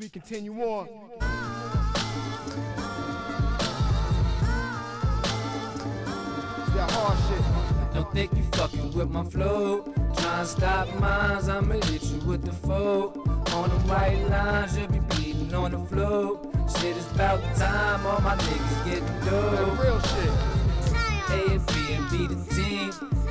we continue on. That hard shit. Don't think you fucking with my flow. Try and stop mines, I'ma hit you with the foe. On the white lines, you'll be bleeding on the floor. Shit is about time, all my niggas getting That dope. real shit. A and B and B the team.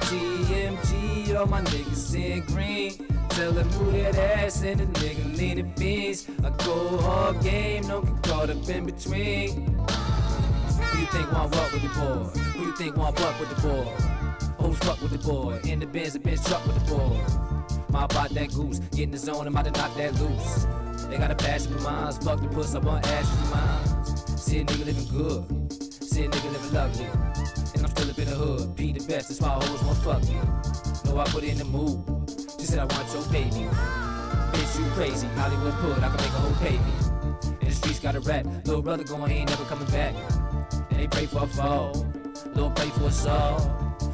GMG, all my niggas seeing green. Them move ass and the nigga leaning beans. A go hard game, don't get caught up in between. Who you think want what with the boy? Who you think want what with the boy? Who's fuck with the boy? In the Benz, the Benz truck with the boy. My about that goose, get in the zone, I'm about to knock that loose. They got a passion for mines, fuck the puss, I want ashes mines. See a nigga living good, see a nigga living lovely. And I'm still up in the hood, be the best, that's why I always want fuck you. Know I put in the mood, said I want your baby. Bitch, you crazy, Hollywood put, I can make a whole baby. And the streets got a rap, little brother going, he ain't never coming back. And they pray for a fall, little pray for us all.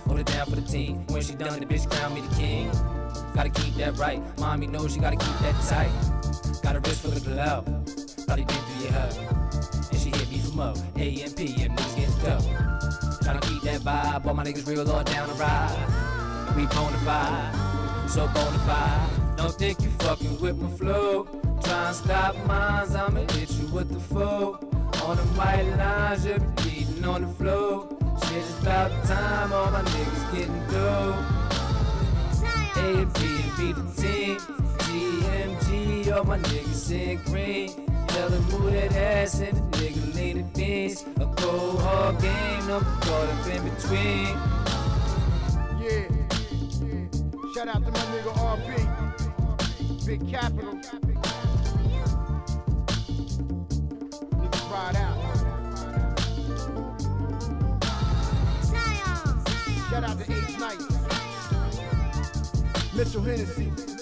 Hold it down for the team, when she done, the bitch crown me the king. Gotta keep that right, mommy knows you gotta keep that tight. Got a wrist for the glow, probably been through your heart. And she hit me from up, A and P, and getting dope. Tryna keep that vibe, all my niggas real all down the ride. We bona fide, so bona fide. Don't think you fucking with my flow. Try and stop mines, I'ma hit you with the foe. On the white lines, you'll be bleeding on the floor. Shit is about time, all my niggas getting dope. A and B and B the team. GMG, all my niggas in green. Tell them move that ass and the nigga lean the beans. A cold hard game, no caught up in between. Yeah. Shout out to my nigga RB. Big Capital. Niggas ride out. Shout out to H Night. Mitchell Hennessy.